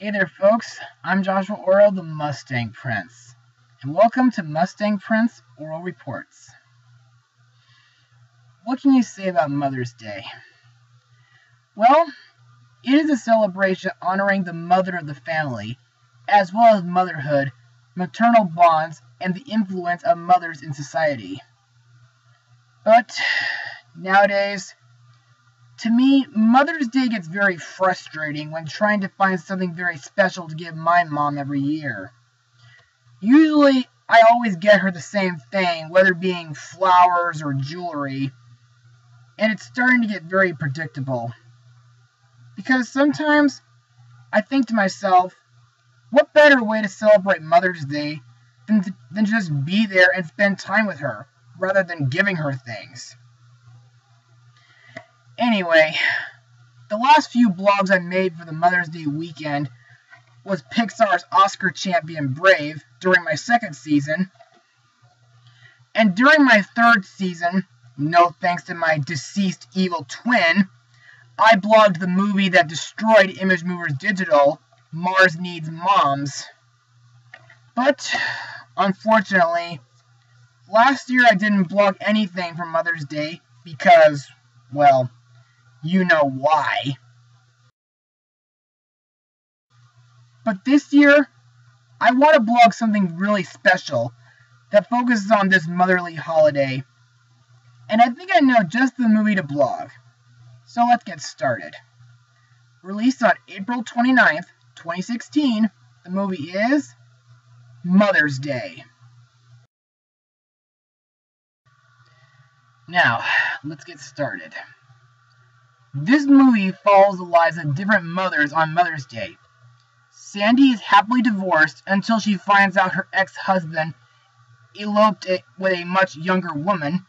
Hey there, folks. I'm Joshua Orro, the Mustang Prince, and welcome to Mustang Prince Orro Reports. What can you say about Mother's Day? Well, it is a celebration honoring the mother of the family, as well as motherhood, maternal bonds, and the influence of mothers in society. But nowadays, to me, Mother's Day gets very frustrating when trying to find something very special to give my mom every year. Usually, I always get her the same thing, whether being flowers or jewelry, and it's starting to get very predictable. Because sometimes I think to myself, what better way to celebrate Mother's Day than, than just be there and spend time with her, rather than giving her things? Anyway, the last few blogs I made for the Mother's Day weekend was Pixar's Oscar champion Brave during my second season. And during my third season, no thanks to my deceased evil twin, I blogged the movie that destroyed Image Movers Digital, Mars Needs Moms. But, unfortunately, last year I didn't blog anything for Mother's Day because, well, you know why. But this year, I want to blog something really special that focuses on this motherly holiday. And I think I know just the movie to blog. So let's get started. Released on April 29th, 2016, the movie is Mother's Day. Now, let's get started. This movie follows the lives of different mothers on Mother's Day. Sandy is happily divorced until she finds out her ex-husband eloped with a much younger woman.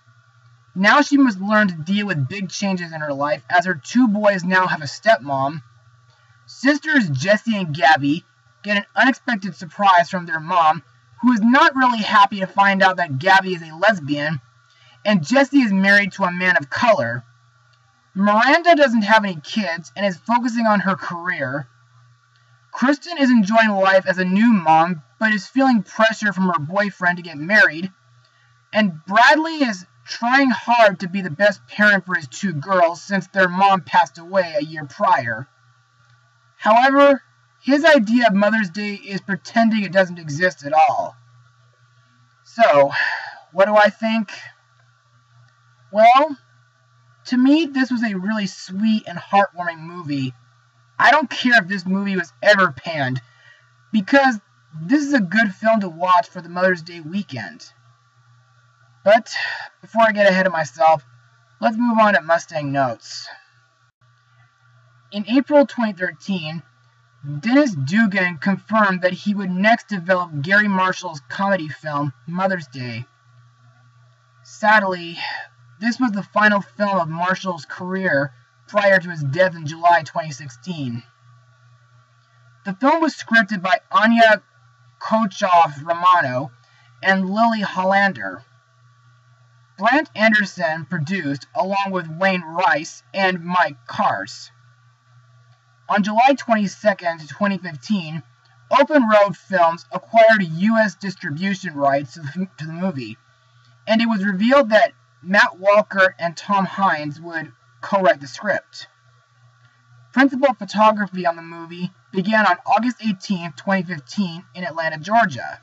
Now she must learn to deal with big changes in her life as her two boys now have a stepmom. Sisters Jesse and Gabby get an unexpected surprise from their mom, who is not really happy to find out that Gabby is a lesbian, and Jesse is married to a man of color. Miranda doesn't have any kids and is focusing on her career. Kristin is enjoying life as a new mom, but is feeling pressure from her boyfriend to get married. And Bradley is trying hard to be the best parent for his two girls since their mom passed away a year prior. However, his idea of Mother's Day is pretending it doesn't exist at all. So, what do I think? Well, to me, this was a really sweet and heartwarming movie. I don't care if this movie was ever panned, because this is a good film to watch for the Mother's Day weekend. But, before I get ahead of myself, let's move on to Mustang Notes. In April 2013, Dennis Dugan confirmed that he would next develop Garry Marshall's comedy film, Mother's Day. Sadly, this was the final film of Marshall's career prior to his death in July 2016. The film was scripted by Anya Kochoff Romano and Lily Hollander. Brandt Andersen produced, along with Wayne Rice and Mike Karz. On July 22, 2015, Open Road Films acquired U.S. distribution rights to the movie, and it was revealed that Matt Walker and Tom Hines would co-write the script. Principal photography on the movie began on August 18, 2015 in Atlanta, Georgia.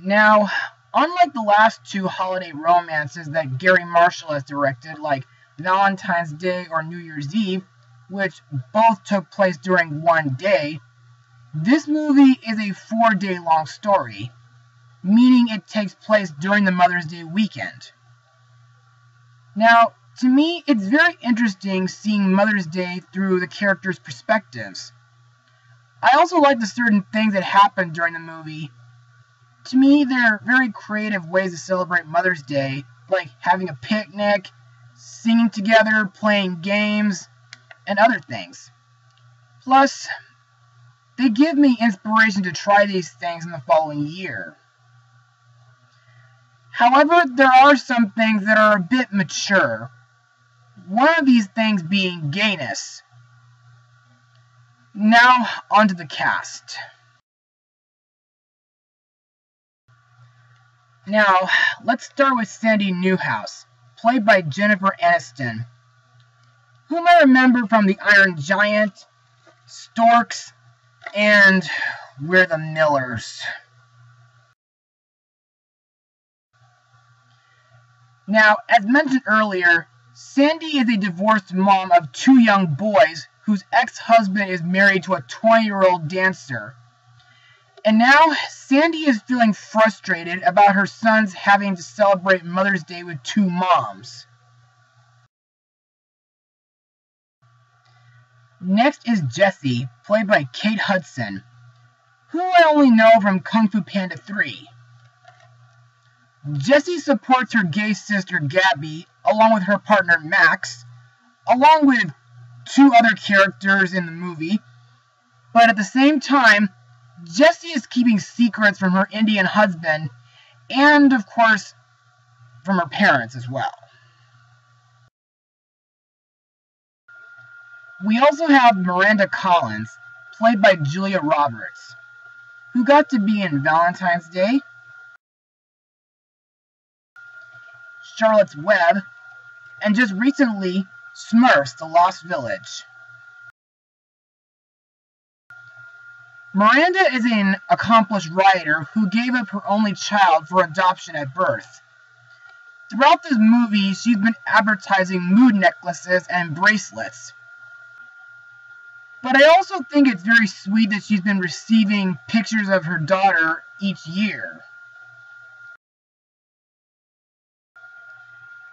Now, unlike the last two holiday romances that Garry Marshall has directed, like Valentine's Day or New Year's Eve, which both took place during one day, this movie is a four day long story meaning it takes place during the Mother's Day weekend. Now, to me, it's very interesting seeing Mother's Day through the characters' perspectives. I also like the certain things that happen during the movie. To me, they're very creative ways to celebrate Mother's Day, like having a picnic, singing together, playing games, and other things. Plus, they give me inspiration to try these things in the following year. However, there are some things that are a bit mature. One of these things being gayness. Now, onto the cast. Now, let's start with Sandy Newhouse, played by Jennifer Aniston, whom I remember from The Iron Giant, Storks, and We're the Millers. Now, as mentioned earlier, Sandy is a divorced mom of two young boys whose ex-husband is married to a 20-year-old dancer. And now Sandy is feeling frustrated about her sons having to celebrate Mother's Day with two moms. Next is Jesse, played by Kate Hudson, who I only know from Kung Fu Panda 3. Jesse supports her gay sister Gabby, along with her partner Max, along with two other characters in the movie, but at the same time, Jesse is keeping secrets from her Indian husband, and of course, from her parents as well. We also have Miranda Collins, played by Julia Roberts, who got to be in Valentine's Day, Charlotte's Web, and just recently, Smurfs, The Lost Village. Miranda is an accomplished writer who gave up her only child for adoption at birth. Throughout this movie, she's been advertising mood necklaces and bracelets. But I also think it's very sweet that she's been receiving pictures of her daughter each year.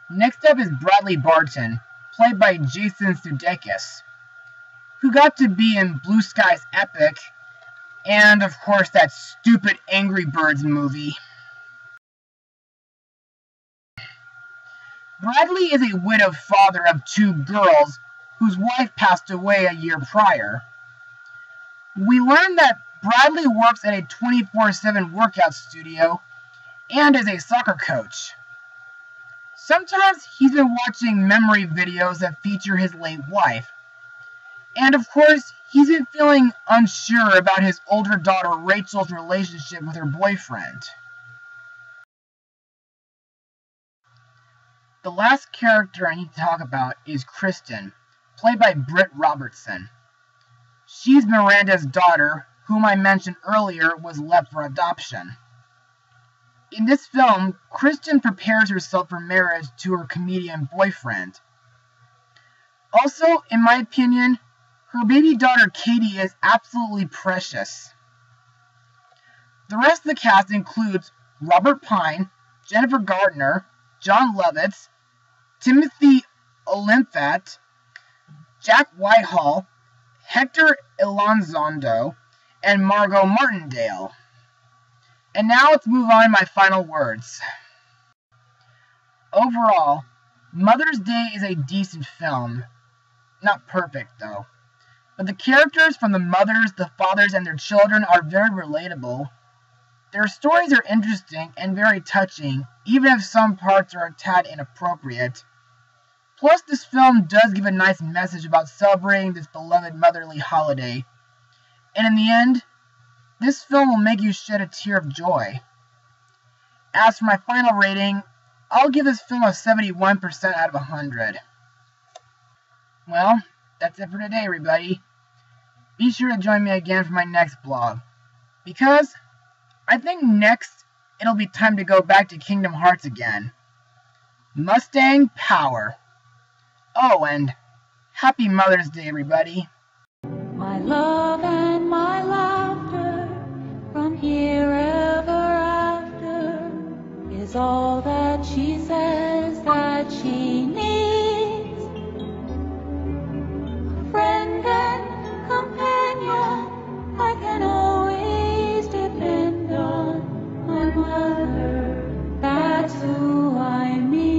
Next up is Bradley Barton, played by Jason Sudeikis, who got to be in Blue Sky's Epic, and of course that stupid Angry Birds movie. Bradley is a widowed father of two girls whose wife passed away a year prior. We learn that Bradley works at a 24 7 workout studio and is a soccer coach. Sometimes he's been watching memory videos that feature his late wife. And of course, he's been feeling unsure about his older daughter Rachel's relationship with her boyfriend. The last character I need to talk about is Kristin, played by Britt Robertson. She's Miranda's daughter, whom I mentioned earlier was left for adoption. In this film, Kristin prepares herself for marriage to her comedian boyfriend. Also, in my opinion, her baby daughter Katie is absolutely precious. The rest of the cast includes Robert Pine, Jennifer Gardner, Jon Lovitz, Timothy Olyphant, Jack Whitehall, Hector Elizondo, and Margo Martindale. And now let's move on my final words. Overall, Mother's Day is a decent film. Not perfect, though. But the characters from the mothers, the fathers, and their children are very relatable. Their stories are interesting and very touching, even if some parts are a tad inappropriate. Plus, this film does give a nice message about celebrating this beloved motherly holiday. And in the end, this film will make you shed a tear of joy. As for my final rating, I'll give this film a 71% out of 100. Well, that's it for today, everybody. Be sure to join me again for my next blog. Because I think next it'll be time to go back to Kingdom Hearts again. Mustang Power. Oh, and happy Mother's Day, everybody. My love here ever after is all that she says that she needs. A friend and companion I can always depend on. My mother, that's who I mean.